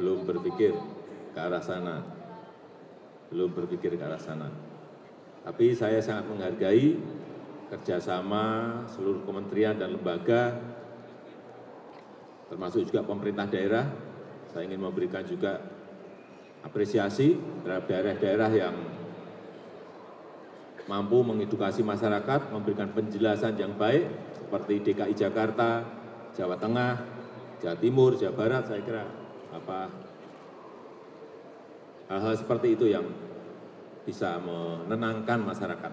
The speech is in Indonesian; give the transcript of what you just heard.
belum berpikir ke arah sana. Belum berpikir ke arah sana. Tapi saya sangat menghargai kerjasama seluruh kementerian dan lembaga termasuk juga pemerintah daerah. Saya ingin memberikan juga apresiasi terhadap daerah daerah yang mampu mengedukasi masyarakat memberikan penjelasan yang baik seperti dki jakarta jawa tengah jawa timur jawa barat. Saya kira hal hal seperti itu yang bisa menenangkan masyarakat